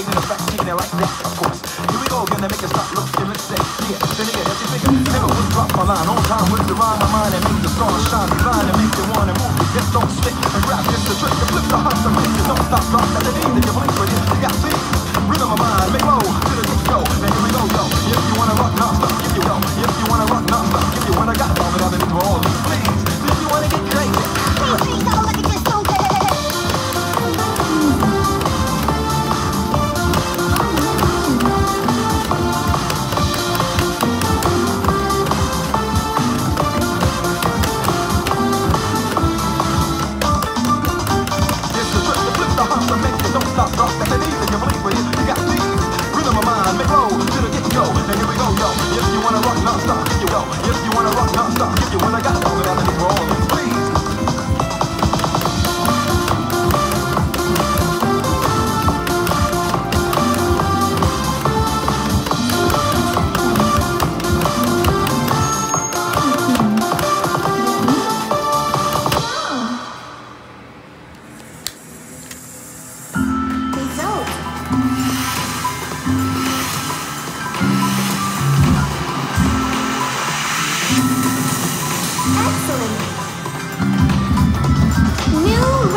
you like that, of course. Here we go again, to make it stop, look, and let's say, yeah, then again, every figure, never would drop my line on time with the rhyme, my mind, and make the stars shine, divine, and make you wanna move, just don't stick, go. Now here we go, yo. If you wanna rock non-stop, you go. If you wanna rock non-stop, you wanna got it out of me for New